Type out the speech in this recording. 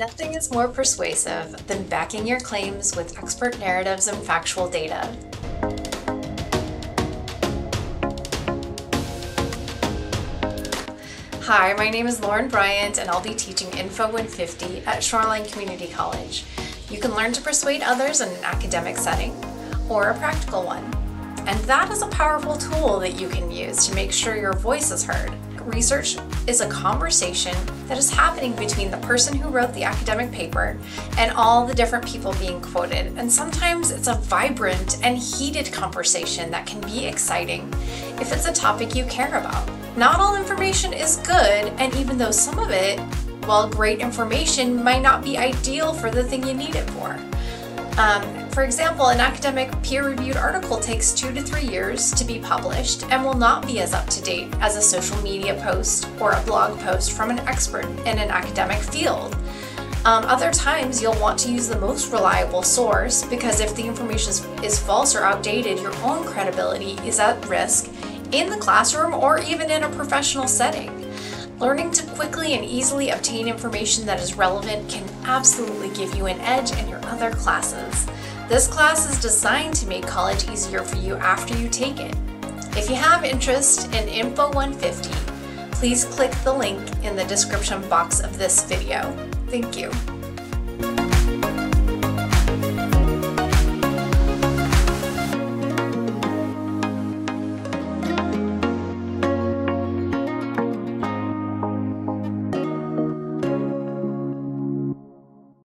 Nothing is more persuasive than backing your claims with expert narratives and factual data. Hi, my name is Lauren Bryant and I'll be teaching Info 150 at Shoreline Community College. You can learn to persuade others in an academic setting or a practical one. And that is a powerful tool that you can use to make sure your voice is heard. Research is a conversation that is happening between the person who wrote the academic paper and all the different people being quoted. And sometimes it's a vibrant and heated conversation that can be exciting if it's a topic you care about. Not all information is good, and even though some of it, while great information, might not be ideal for the thing you need it for. Um, for example, an academic peer-reviewed article takes two to three years to be published and will not be as up-to-date as a social media post or a blog post from an expert in an academic field. Um, other times, you'll want to use the most reliable source because if the information is, is false or outdated, your own credibility is at risk in the classroom or even in a professional setting. Learning to quickly and easily obtain information that is relevant can absolutely give you an edge in your other classes. This class is designed to make college easier for you after you take it. If you have interest in Info 150, please click the link in the description box of this video. Thank you.